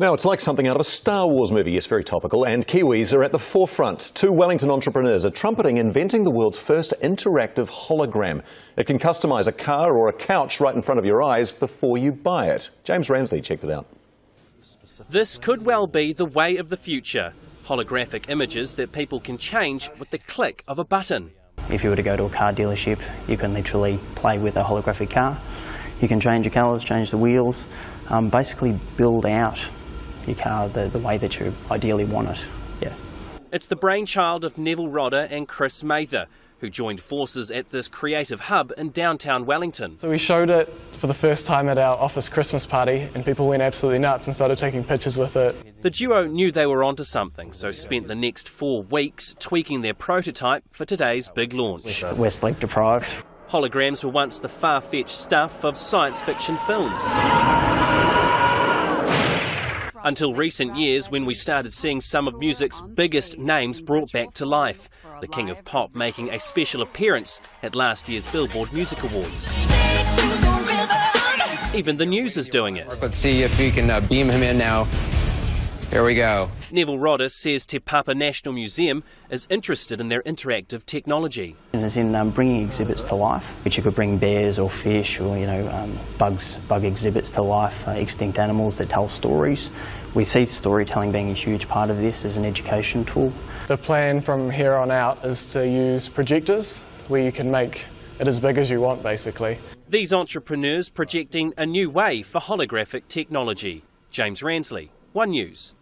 Now, it's like something out of a Star Wars movie. Yes, very topical. And Kiwis are at the forefront. Two Wellington entrepreneurs are trumpeting inventing the world's first interactive hologram. It can customise a car or a couch right in front of your eyes before you buy it. James Ransley checked it out. This could well be the way of the future. Holographic images that people can change with the click of a button. If you were to go to a car dealership, you can literally play with a holographic car. You can change the colours, change the wheels, um, basically build out your car the, the way that you ideally want it. Yeah. It's the brainchild of Neville Rodder and Chris Mather, who joined forces at this creative hub in downtown Wellington. So we showed it for the first time at our office Christmas party, and people went absolutely nuts and started taking pictures with it. The duo knew they were onto something, so spent the next four weeks tweaking their prototype for today's big launch. We're sleep deprived. Holograms were once the far fetched stuff of science fiction films. Until recent years, when we started seeing some of music's biggest names brought back to life. The King of Pop making a special appearance at last year's Billboard Music Awards. Even the news is doing it. Let's see if we can uh, beam him in now. Here we go. Neville Rodder says Te Papa National Museum is interested in their interactive technology. And as in um, bringing exhibits to life, which you could bring bears or fish or you know um, bugs, bug exhibits to life, uh, extinct animals that tell stories. We see storytelling being a huge part of this as an education tool. The plan from here on out is to use projectors where you can make it as big as you want basically. These entrepreneurs projecting a new way for holographic technology. James Ransley, One News.